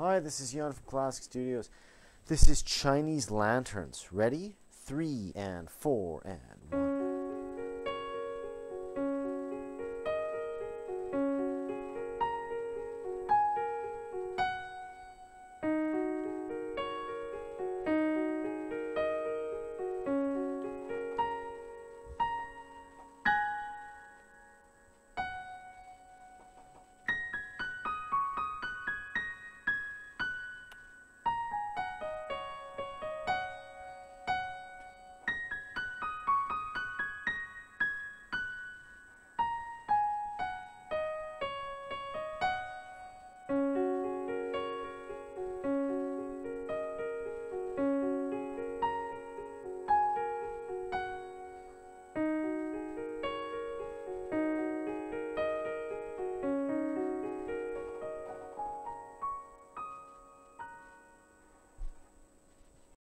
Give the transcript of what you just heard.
Hi, this is Jan from Classic Studios. This is Chinese Lanterns. Ready? Three and four and one.